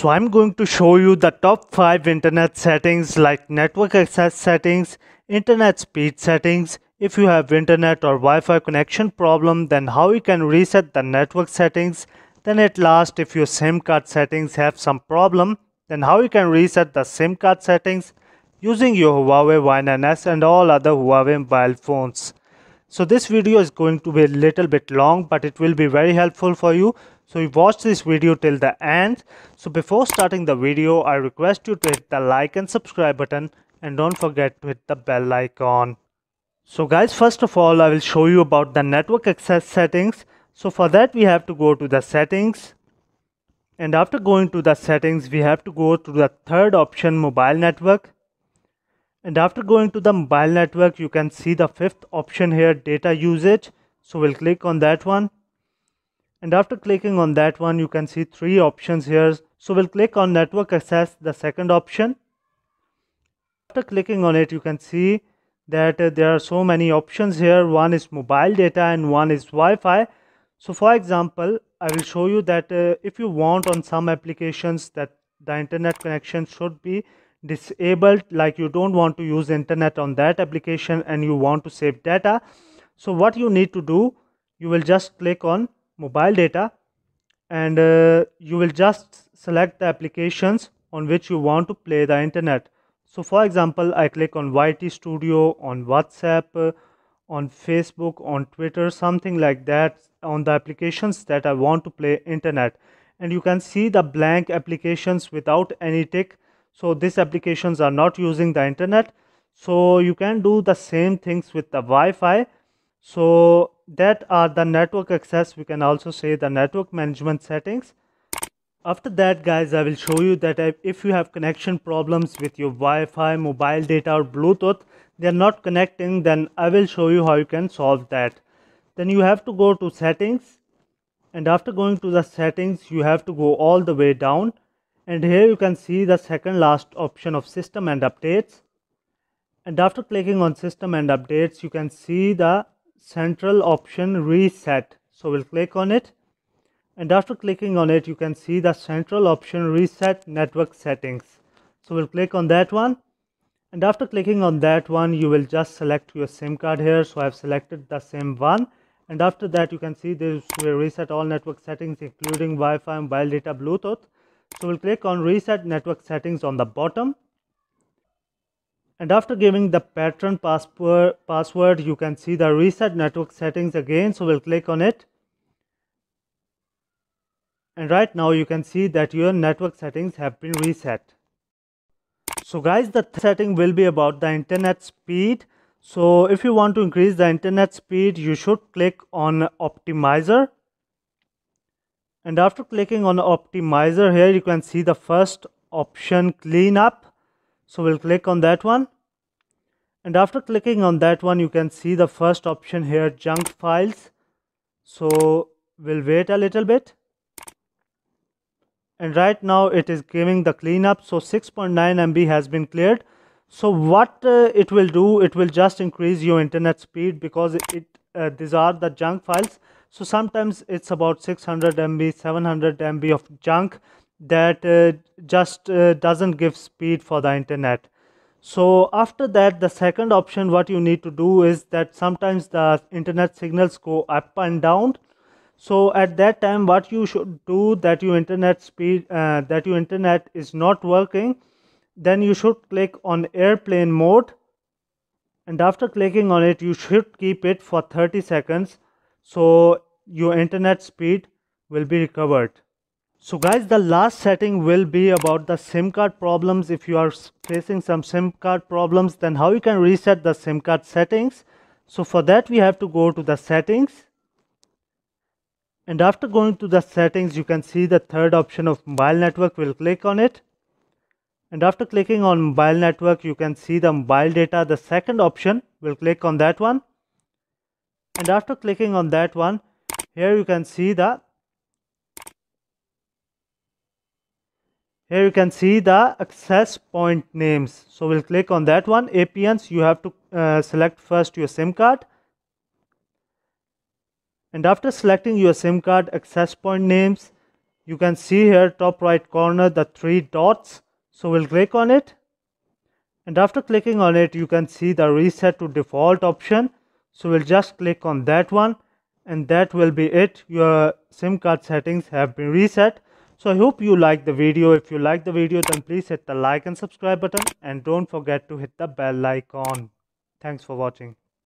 So I'm going to show you the top 5 internet settings like network access settings, internet speed settings. If you have internet or Wi-Fi connection problem then how you can reset the network settings. Then at last if your SIM card settings have some problem then how you can reset the SIM card settings using your Huawei Y9S and all other Huawei mobile phones. So this video is going to be a little bit long but it will be very helpful for you so you watch this video till the end. So before starting the video, I request you to hit the like and subscribe button and don't forget to hit the bell icon. So guys, first of all, I will show you about the network access settings. So for that, we have to go to the settings. And after going to the settings, we have to go to the third option, mobile network. And after going to the mobile network, you can see the fifth option here, data usage. So we'll click on that one and after clicking on that one you can see three options here. So we'll click on network access the second option. After clicking on it you can see that uh, there are so many options here. One is mobile data and one is Wi-Fi. So for example I will show you that uh, if you want on some applications that the internet connection should be disabled like you don't want to use internet on that application and you want to save data. So what you need to do you will just click on mobile data and uh, you will just select the applications on which you want to play the internet. So for example i click on YT studio on whatsapp uh, on facebook on twitter something like that on the applications that i want to play internet. And you can see the blank applications without any tick. So these applications are not using the internet. So you can do the same things with the wi-fi. So that are the network access we can also say the network management settings. After that guys i will show you that if you have connection problems with your wi-fi mobile data or bluetooth they're not connecting then i will show you how you can solve that. Then you have to go to settings and after going to the settings you have to go all the way down. And here you can see the second last option of system and updates. And after clicking on system and updates you can see the central option reset. So we'll click on it. And after clicking on it you can see the central option reset network settings. So we'll click on that one. And after clicking on that one you will just select your sim card here. So i've selected the same one. And after that you can see this will reset all network settings including wi-fi and mobile data bluetooth. So we'll click on reset network settings on the bottom and after giving the pattern password you can see the reset network settings again. So we'll click on it. And right now you can see that your network settings have been reset. So guys the setting will be about the internet speed. So if you want to increase the internet speed you should click on optimizer. And after clicking on optimizer here you can see the first option cleanup so we'll click on that one. And after clicking on that one you can see the first option here junk files. So we'll wait a little bit. And right now it is giving the cleanup. So 6.9 MB has been cleared. So what uh, it will do it will just increase your internet speed because it uh, these are the junk files. So sometimes it's about 600 MB 700 MB of junk that uh, just uh, doesn't give speed for the internet. So after that the second option what you need to do is that sometimes the internet signals go up and down. So at that time what you should do that your internet speed uh, that your internet is not working then you should click on airplane mode. And after clicking on it you should keep it for 30 seconds. So your internet speed will be recovered so guys the last setting will be about the sim card problems. If you are facing some sim card problems then how you can reset the sim card settings? So for that we have to go to the settings. And after going to the settings you can see the third option of mobile network. We'll click on it. And after clicking on mobile network you can see the mobile data the second option. We'll click on that one. And after clicking on that one here you can see the here you can see the access point names. So we'll click on that one. Apns you have to uh, select first your sim card. And after selecting your sim card access point names you can see here top right corner the three dots. So we'll click on it. And after clicking on it you can see the reset to default option. So we'll just click on that one. And that will be it. Your sim card settings have been reset so i hope you like the video. If you like the video then please hit the like and subscribe button and don't forget to hit the bell icon. Thanks for watching